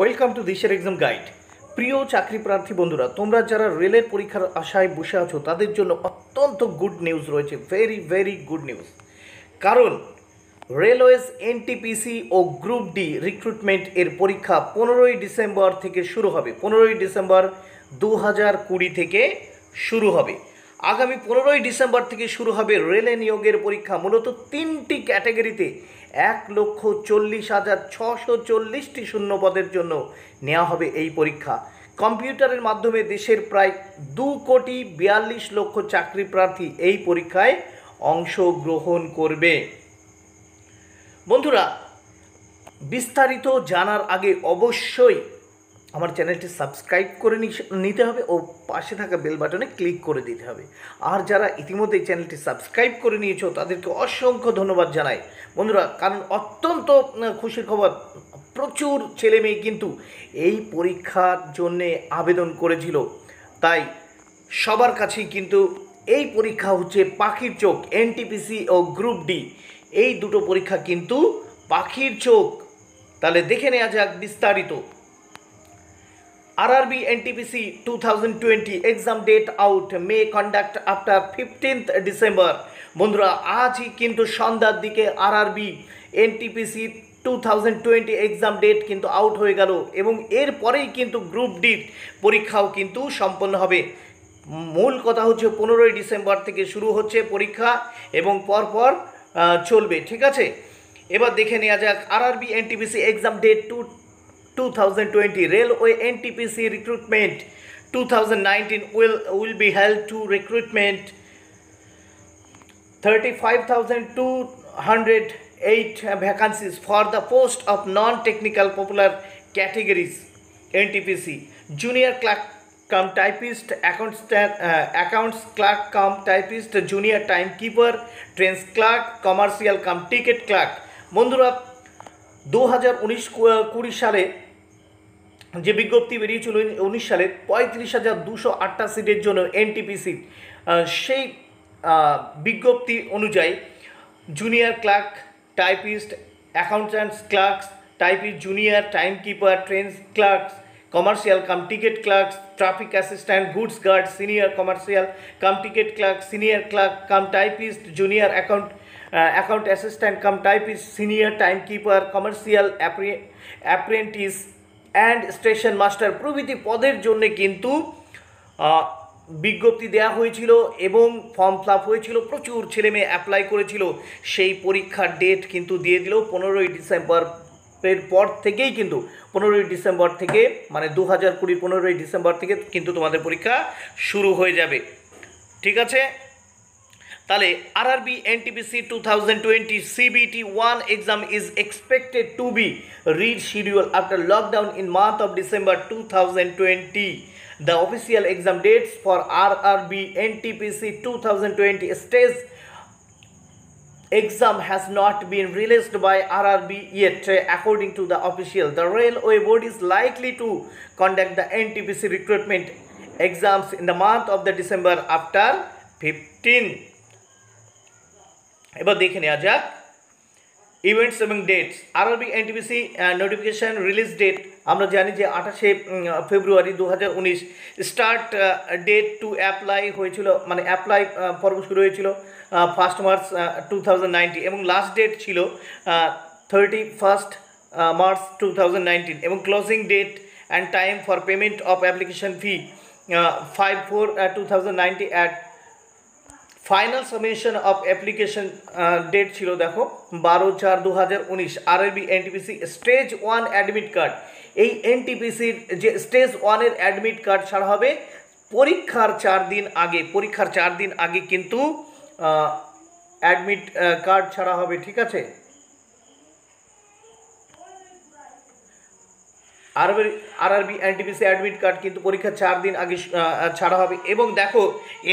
Welcome to দিশের exam guide প্রিয় চাকরি প্রার্থী বন্ধুরা, তোমরা যারা রেলের পরীক্ষার আশায় বসে আছো, তাদের জন্য অত্যন্ত গুড নিউজ রয়েছে ভেরি ভেরি গুড নিউজ কারণ রেলওয়েজ এনটিপিসি ও গ্রুপ ডি রিক্রুটমেন্ট এর পরীক্ষা পনেরোই ডিসেম্বর থেকে শুরু হবে। পনেরোই ডিসেম্বর দু হাজার কুড়ি থেকে শুরু হবে। আগামী পনেরোই ডিসেম্বর থেকে শুরু হবে রেলে নিয়োগের পরীক্ষা। মূলত তিনটি ক্যাটাগরিতে এক লক্ষ চল্লিশ হাজার ছশো চল্লিশটি শূন্য পদের জন্য নেওয়া হবে এই পরীক্ষা। কম্পিউটারের মাধ্যমে দেশের প্রায় দু কোটি বিয়াল্লিশ লক্ষ চাকরি প্রার্থী এই পরীক্ষায় অংশগ্রহণ করবে। বন্ধুরা, বিস্তারিত জানার আগে অবশ্যই আমার চ্যানেলটি সাবস্ক্রাইব করে নিতে হবে ও পাশে থাকা বেল বাটনে ক্লিক করে দিতে হবে। আর যারা ইতিমধ্যে চ্যানেলটি সাবস্ক্রাইব করে নিয়েছো, তাদেরকে অসংখ্য ধন্যবাদ জানাই। বন্ধুরা, কারণ অত্যন্ত খুশির খবর, প্রচুর ছেলে মেয়ে কিন্তু এই পরীক্ষার জন্যে আবেদন করেছিল। তাই সবার কাছেই কিন্তু এই পরীক্ষা হচ্ছে পাখির চোখ এনটিপিসি ও গ্রুপ ডি এই দুটো পরীক্ষা কিন্তু পাখির চোখ। তাহলে দেখে নেওয়া যাক বিস্তারিত। RRB NTPC 2020 exam date out. May conduct after 15th December. বন্ধুরা, আজই কিন্তু সন্ধ্যার দিকে RRB NTPC two thousand twenty exam date কিন্তু আউট হয়ে গেল এবং এরপরেই কিন্তু গ্রুপ ডি পরীক্ষাও কিন্তু সম্পন্ন হবে। মূল কথা হচ্ছে পনেরোই ডিসেম্বর থেকে শুরু হচ্ছে পরীক্ষা এবং পরপর চলবে, ঠিক আছে? এবার দেখে নেওয়া যাক RRB NTPC exam date two 2020 railway ntpc recruitment 2019 will will be held to recruitment 35208 vacancies for the post of non technical popular categories ntpc junior clerk cum typist accounts uh, accounts clerk cum typist junior timekeeper trains clerk commercial cum ticket clerk বন্ধুরা দু হাজার উনিশ কুড়ি সালে যে বিজ্ঞপ্তি বেরিয়েছিল উনিশ সালে, পঁয়ত্রিশ হাজার দুশো আটটা সিটের জন্য এনটিপিসি সেই বিজ্ঞপ্তি অনুযায়ী junior clerk typist accountants clerks typist junior time keeper train clerks commercial cum ticket clerks traffic assistant goods guard senior commercial cum ticket clerk senior clerk cum typist junior account account assistant cum typist senior time keeper commercial apprentice and station master প্রভৃতি পদের জন্য কিন্তু বিজ্ঞপ্তি দেওয়া হয়েছিল এবং form fill up হয়েছিল। প্রচুর ছেলে মেয়ে অ্যাপ্লাই করেছিল। সেই পরীক্ষার ডেট কিন্তু দিয়ে দিল পনেরোই ডিসেম্বর এর পর থেকেই কিন্তু, পনেরোই ডিসেম্বর থেকে মানে দু হাজার কুড়ি পনেরোই ডিসেম্বর থেকে কিন্তু তোমাদের পরীক্ষা শুরু হয়ে যাবে। ঠিক আছে? তাহলে RRB NTPC two thousand twenty CBT one exam is expected to be rescheduled after lockdown in month of December 2020. The official exam dates for RRB NTPC 2020 stage exam has not been released by RRB yet according to the official. The railway board is likely to conduct the NTPC recruitment exams in the month of the December after 15 এবার দেখে নেওয়া যাক। Events এবং dates RRB NTPC notification release date আমরা জানি যে আঠাশে ফেব্রুয়ারি দু হাজার উনিশ স্টার্ট ডেট টু অ্যাপ্লাই হয়েছিল মানে অ্যাপ্লাই পর্ব শুরু হয়েছিল ফার্স্ট মার্চ টু এবং লাস্ট ডেট ছিল থার্টি ফার্স্ট মার্চ টু এবং closing date and time for payment of application fee five four two thousand ninety at final submission of application date ছিল দেখো বারো চার দু হাজার উনিশ RRB NTPC stage one admit card এই এনটিপিসির যে স্টেজ ওয়ানের অ্যাডমিট কার্ড ছাড়া হবে, পরীক্ষার চার দিন আগে, পরীক্ষার চার দিন আগে কিন্তু অ্যাডমিট কার্ড ছাড়া হবে, ঠিক আছে? আরবি আরআরবি এনটিপিসি অ্যাডমিট কার্ড কিন্তু পরীক্ষার চার দিন আগে ছাড়া হবে। এবং দেখো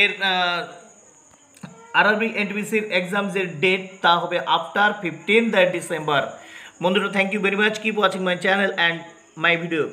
এর আরআরবি এনটিপিসির এক্সাম যে ডেট তা হবে আফটার ফিফটিন দ্য ডিসেম্বর বন্ধুরা thank you very much keep watching my channel and my video